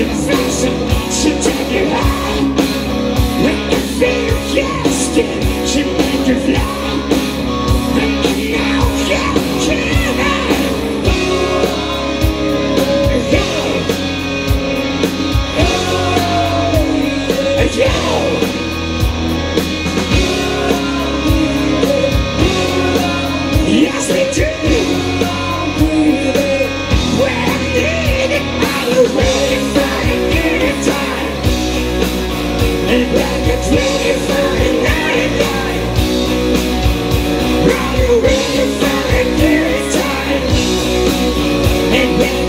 Confession, music